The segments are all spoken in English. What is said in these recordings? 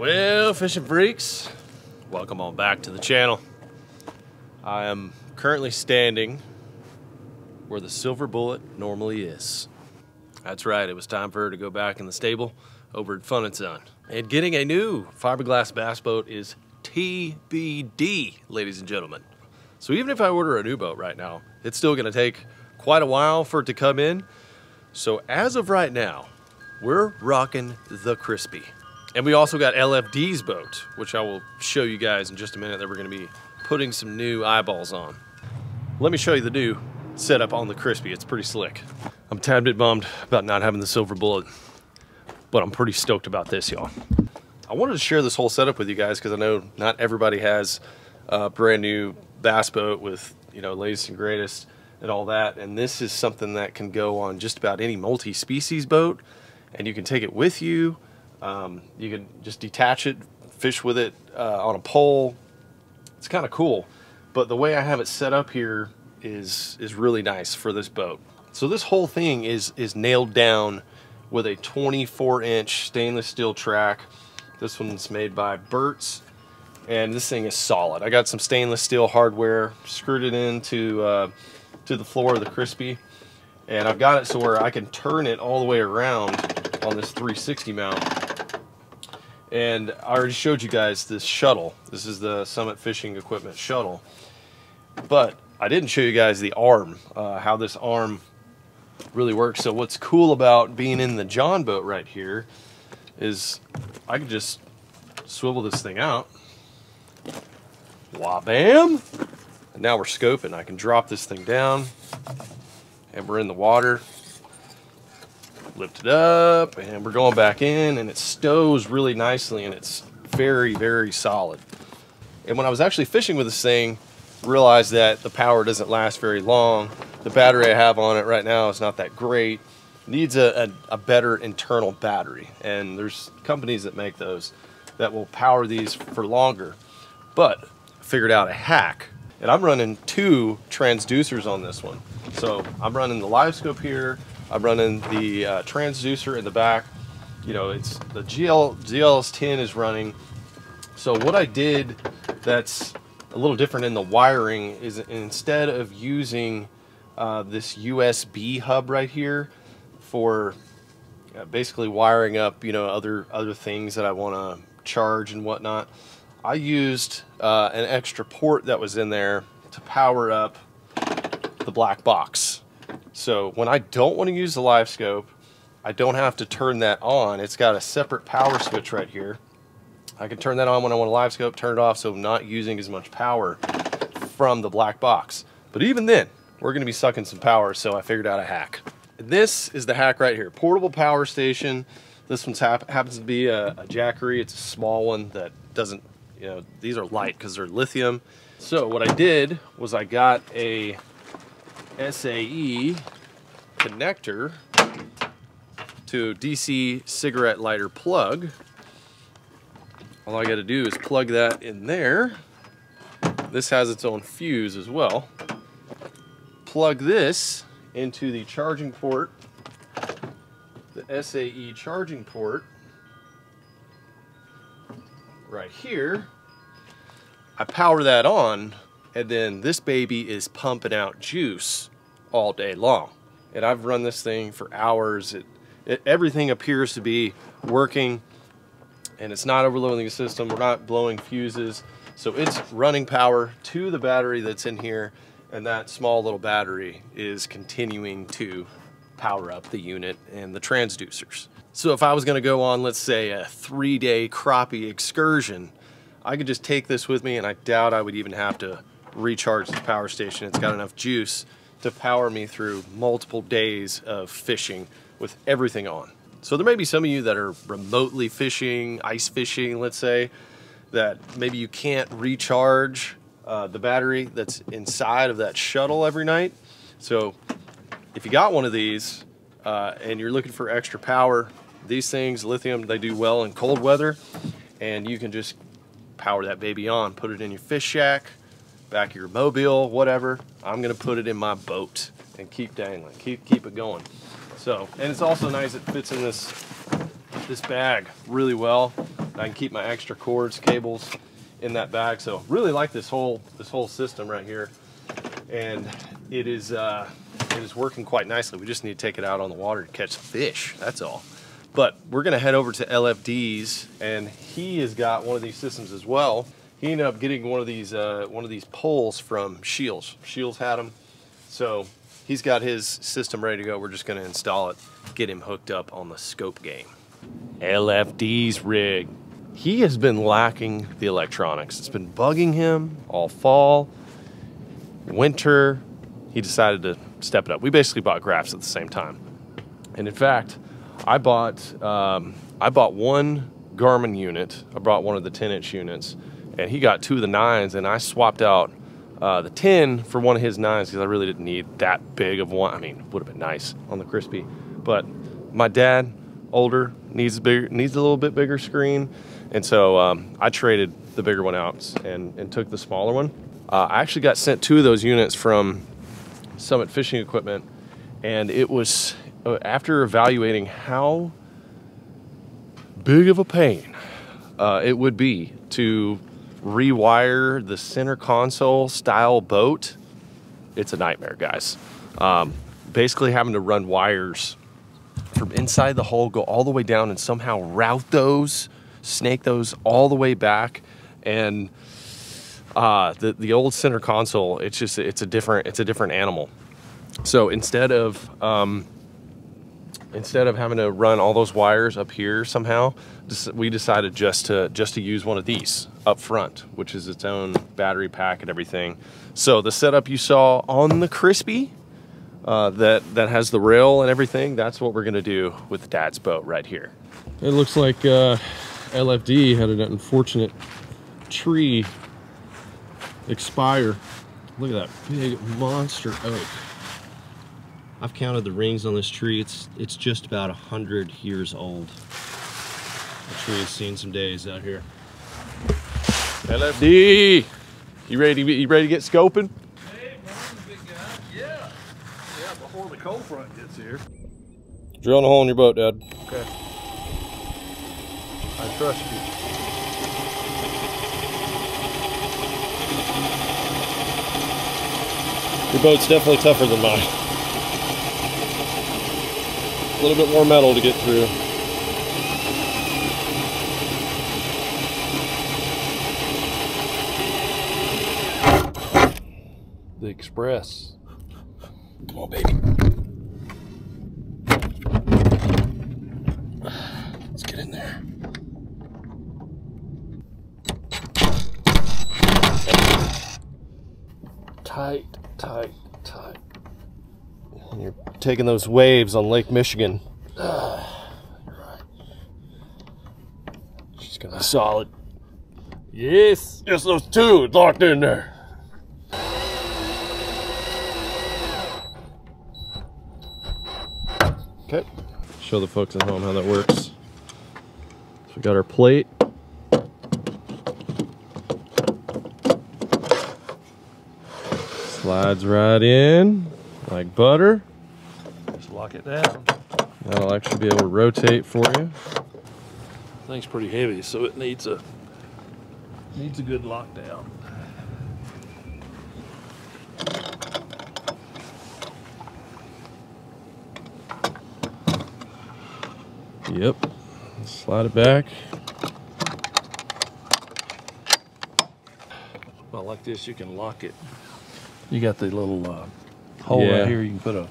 Well, fishing freaks, welcome on back to the channel. I am currently standing where the silver bullet normally is. That's right, it was time for her to go back in the stable over at Fun and Son. And getting a new fiberglass bass boat is TBD, ladies and gentlemen. So even if I order a new boat right now, it's still gonna take quite a while for it to come in. So as of right now, we're rocking the Crispy. And we also got LFD's boat, which I will show you guys in just a minute that we're gonna be putting some new eyeballs on. Let me show you the new setup on the Crispy. It's pretty slick. I'm tad bit bummed about not having the silver bullet, but I'm pretty stoked about this, y'all. I wanted to share this whole setup with you guys because I know not everybody has a brand new bass boat with, you know, latest and greatest and all that. And this is something that can go on just about any multi-species boat and you can take it with you. Um, you can just detach it, fish with it uh, on a pole. It's kind of cool. But the way I have it set up here is is really nice for this boat. So this whole thing is is nailed down with a 24 inch stainless steel track. This one's made by Burt's and this thing is solid. I got some stainless steel hardware, screwed it into uh, to the floor of the Crispy and I've got it so where I can turn it all the way around on this 360 mount. And I already showed you guys this shuttle. This is the Summit Fishing Equipment shuttle. But I didn't show you guys the arm, uh, how this arm really works. So what's cool about being in the jon boat right here is I can just swivel this thing out. Wah-bam! And now we're scoping. I can drop this thing down and we're in the water lift it up and we're going back in and it stows really nicely and it's very very solid. And when I was actually fishing with this thing realized that the power doesn't last very long. The battery I have on it right now is not that great. Needs a, a, a better internal battery and there's companies that make those that will power these for longer. But I figured out a hack and I'm running two transducers on this one. So I'm running the LiveScope here I'm running the uh, transducer in the back. You know, it's the GL GLS10 is running. So what I did that's a little different in the wiring is instead of using uh, this USB hub right here for uh, basically wiring up, you know, other other things that I want to charge and whatnot, I used uh, an extra port that was in there to power up the black box. So when I don't want to use the LiveScope, I don't have to turn that on. It's got a separate power switch right here. I can turn that on when I want a LiveScope, turn it off so I'm not using as much power from the black box. But even then, we're gonna be sucking some power, so I figured out a hack. This is the hack right here, portable power station. This one happens to be a, a Jackery. It's a small one that doesn't, you know, these are light because they're lithium. So what I did was I got a SAE connector to DC cigarette lighter plug. All I got to do is plug that in there. This has its own fuse as well. Plug this into the charging port, the SAE charging port right here. I power that on and then this baby is pumping out juice all day long. And I've run this thing for hours. It, it, everything appears to be working and it's not overloading the system. We're not blowing fuses. So it's running power to the battery that's in here and that small little battery is continuing to power up the unit and the transducers. So if I was gonna go on, let's say a three day crappie excursion, I could just take this with me and I doubt I would even have to recharge the power station. It's got enough juice to power me through multiple days of fishing with everything on. So there may be some of you that are remotely fishing, ice fishing, let's say, that maybe you can't recharge uh, the battery that's inside of that shuttle every night. So if you got one of these uh, and you're looking for extra power, these things, lithium, they do well in cold weather and you can just power that baby on, put it in your fish shack, back of your mobile, whatever. I'm gonna put it in my boat and keep dangling, keep keep it going. So, and it's also nice. It fits in this this bag really well. I can keep my extra cords, cables in that bag. So really like this whole this whole system right here, and it is uh, it is working quite nicely. We just need to take it out on the water to catch fish. That's all. But we're gonna head over to LFD's, and he has got one of these systems as well. He ended up getting one of these uh, one of these poles from Shields. Shields had them, so he's got his system ready to go. We're just gonna install it, get him hooked up on the scope game. LFD's rig. He has been lacking the electronics. It's been bugging him all fall, winter. He decided to step it up. We basically bought graphs at the same time, and in fact, I bought um, I bought one Garmin unit. I bought one of the 10 inch units, and he got two of the nines, and I swapped out uh, the 10 for one of his nines because I really didn't need that big of one. I mean, would have been nice on the crispy, but my dad, older, needs a bigger, needs a little bit bigger screen, and so um, I traded the bigger one out and, and took the smaller one. Uh, I actually got sent two of those units from Summit Fishing Equipment, and it was uh, after evaluating how big of a pain uh, it would be to rewire the center console style boat, it's a nightmare, guys. Um, basically, having to run wires from inside the hull, go all the way down, and somehow route those, snake those all the way back, and uh, the the old center console, it's just it's a different it's a different animal. So instead of um, instead of having to run all those wires up here somehow, we decided just to just to use one of these up front, which is its own battery pack and everything. So the setup you saw on the Crispy, uh, that that has the rail and everything, that's what we're gonna do with Dad's boat right here. It looks like uh, LFD had an unfortunate tree expire. Look at that big monster oak. I've counted the rings on this tree. It's it's just about a hundred years old. The tree has seen some days out here. LFD, you ready? To, you ready to get scoping? Hey, morning, big guy. Yeah. Yeah, before the cold front gets here. Drilling a hole in your boat, Dad. Okay. I trust you. Your boat's definitely tougher than mine. A little bit more metal to get through. Express. Come on, baby. Let's get in there. Tight, tight, tight. You're taking those waves on Lake Michigan. Ah, you're right. She's gonna be solid. Yes. Just those two locked in there. Okay. Show the folks at home how that works. So we got our plate. Slides right in like butter. Just lock it down. That'll actually be able to rotate for you. Thing's pretty heavy, so it needs a needs a good lockdown. Yep. Slide it back. Well, like this, you can lock it. You got the little uh, hole Yeah. right here. You can put a.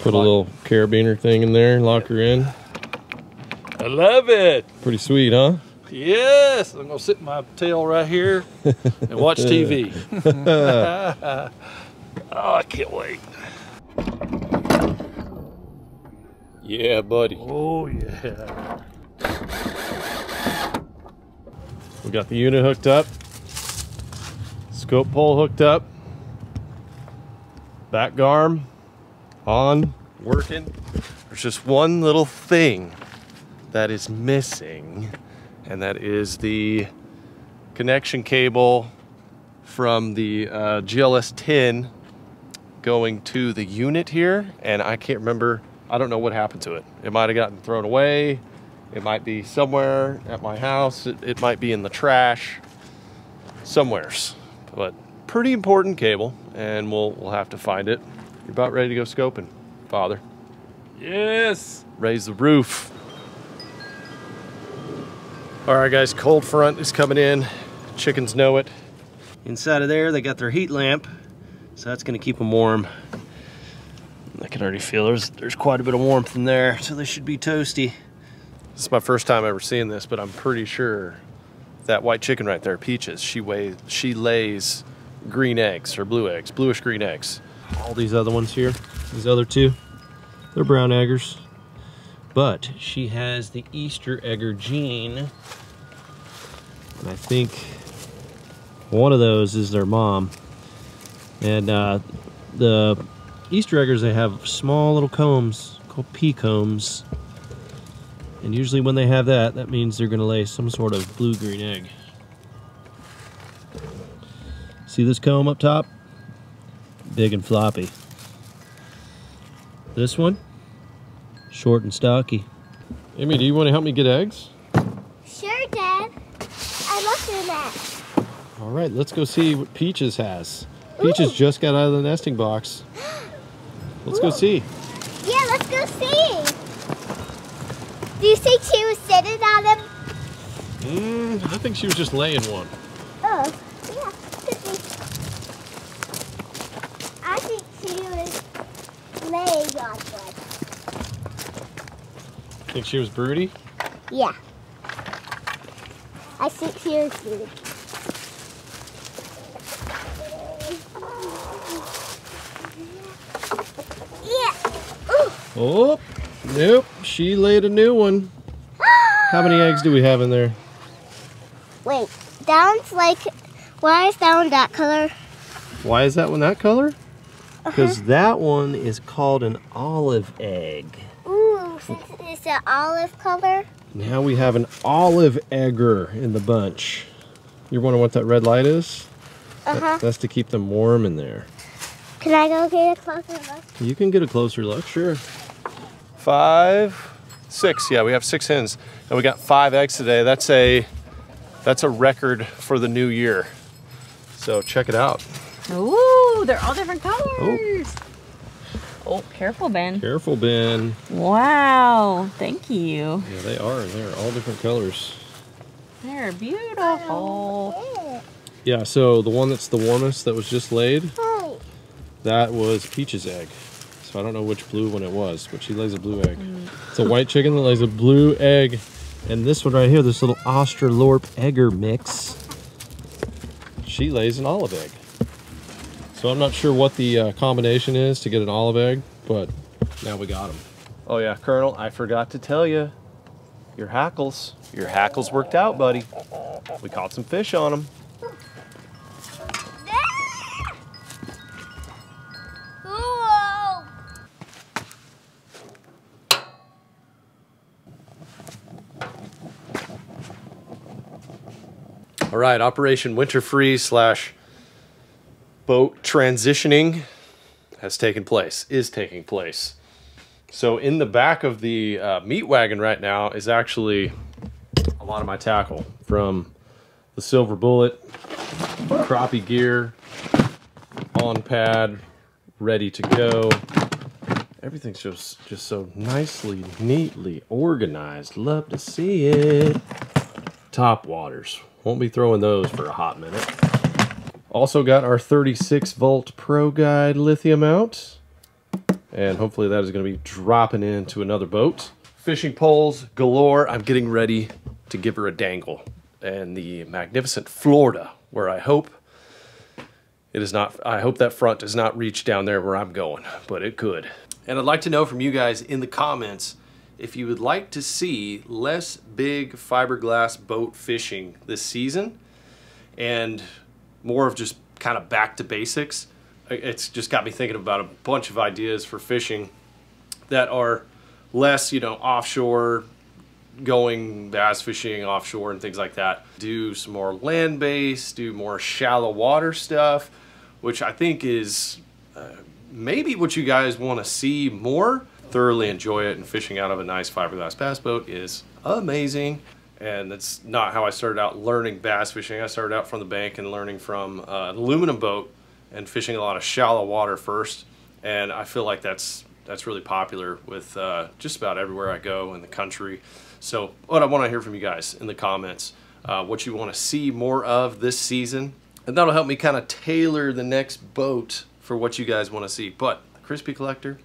Put a Lock- little carabiner thing in there, lock her in. I love it. Pretty sweet, huh? Yes, I'm gonna sit my tail right here and watch TV. oh, I can't wait. Yeah, buddy. Oh yeah. We got the unit hooked up. Scope pole hooked up. Back arm on, working. There's just one little thing that is missing, and that is the connection cable from the uh, GLS 10 going to the unit here. And I can't remember, I don't know what happened to it. It might have gotten thrown away. It might be somewhere at my house. It, it might be in the trash, somewheres. But pretty important cable, and we'll we'll have to find it. You're about ready to go scoping, Father. Yes. Raise the roof. All right, guys. Cold front is coming in. Chickens know it. Inside of there, they got their heat lamp, so that's going to keep them warm. I can already feel there's there's quite a bit of warmth in there, so they should be toasty. This is my first time ever seeing this, but I'm pretty sure that white chicken right there, Peaches, she weighs she lays green eggs or blue eggs, bluish green eggs. All these other ones here, these other two, they're brown eggers. But she has the Easter egger gene. And I think one of those is their mom. And uh, the Easter eggers, they have small little combs called pea combs. And usually when they have that, that means they're gonna lay some sort of blue-green egg. See this comb up top? Big and floppy. This one, short and stocky. Amy, do you want to help me get eggs? Sure, Dad. I love doing that. All right, let's go see what Peaches has. Peaches Ooh. just got out of the nesting box. Let's go see. Yeah, let's go see. Do you think she was sitting on him? Mm, I think she was just laying one. Oh, yeah, could be. I think she was laying on one. Think she was broody? Yeah. I think she was doing. Yeah. Ooh. Oh, nope. She laid a new one. How many eggs do we have in there? Wait, that one's like, why is that one that color? Why is that one that color? Uh-huh. Because that one is called an olive egg. Ooh, since it's an olive color. Now we have an olive egger in the bunch. You're wondering what that red light is? Uh huh. That's to keep them warm in there. Can I go get a closer look? You can get a closer look, sure. Five, six. Yeah, we have six hens, and we got five eggs today. That's a that's a record for the new year. So check it out. Ooh, they're all different colors. Oh, oh careful, Ben. Careful, Ben. Wow, thank you. Yeah, they are. They're all different colors. They're beautiful. Yeah. So the one that's the warmest that was just laid, that was Peach's egg. So I don't know which blue one it was, but she lays a blue egg. It's a white chicken that lays a blue egg. And this one right here, this little Australorp egger mix, she lays an olive egg. So I'm not sure what the uh, combination is to get an olive egg, but now we got them. Oh yeah, Colonel, I forgot to tell you, your hackles, your hackles worked out, buddy. We caught some fish on them. Right, Operation Winter Freeze slash boat transitioning has taken place, is taking place. So in the back of the uh, meat wagon right now is actually a lot of my tackle from the Silver Bullet, crappie gear, on pad, ready to go. Everything's just just so nicely, neatly organized. Love to see it. Top waters. Won't be throwing those for a hot minute. Also got our 36 volt Pro Guide lithium out. And hopefully that is going to be dropping into another boat. Fishing poles galore. I'm getting ready to give her a dangle. And the magnificent Florida, where I hope it is not, I hope that front does not reach down there where I'm going, but it could. And I'd like to know from you guys in the comments if you would like to see less big fiberglass boat fishing this season and more of just kind of back to basics. It's just got me thinking about a bunch of ideas for fishing that are less, you know, offshore, going bass fishing offshore and things like that. Do some more land based, do more shallow water stuff, which I think is uh, maybe what you guys want to see more. Thoroughly enjoy it, and fishing out of a nice fiberglass bass boat is amazing. And that's not how I started out learning bass fishing. I started out from the bank and learning from uh, an aluminum boat and fishing a lot of shallow water first. And I feel like that's that's really popular with uh, just about everywhere I go in the country. So, what I want to hear from you guys in the comments, uh, what you want to see more of this season, and that'll help me kind of tailor the next boat for what you guys want to see. But Crispy Collector,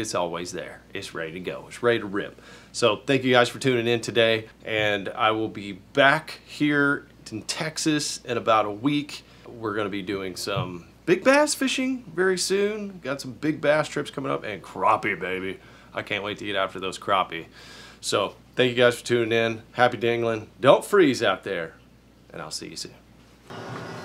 it's always there. It's ready to go. It's ready to rip. So thank you guys for tuning in today, and I will be back here in Texas in about a week. We're going to be doing some big bass fishing very soon. Got some big bass trips coming up, and crappie, baby. I can't wait to get after those crappie. So thank you guys for tuning in. Happy dangling. Don't freeze out there, and I'll see you soon.